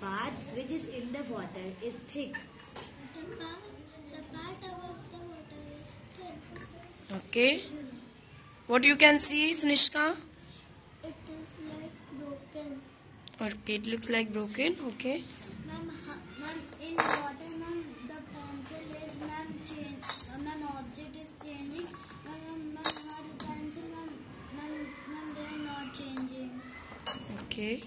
part which is in the water is thick. The part, the part above the water is thin. Okay. What you can see, Sunishka? It is like broken. Okay, it looks like broken. Okay. Ma'am, ha- ma'am, in water, ma'am, the pencil is, ma'am, change, ma'am, object is changing. Ma'am, ma'am, our pencil, ma'am, ma'am, ma'am, they are not changing. Okay.